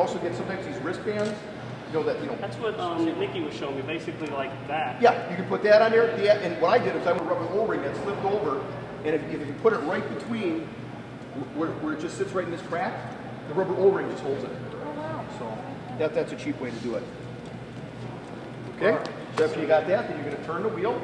Also get sometimes these wristbands, you know, that, you know, That's what um, Nikki was showing me, basically like that. yeah, you can put that on there. The, and what I did is I went an O-ring that slipped over, and if, if you put it right between where, where it just sits right in this crack, the rubber O-ring just holds it. Oh wow! So that, that's a cheap way to do it. Okay? So after you got that, then you're going to turn the wheel,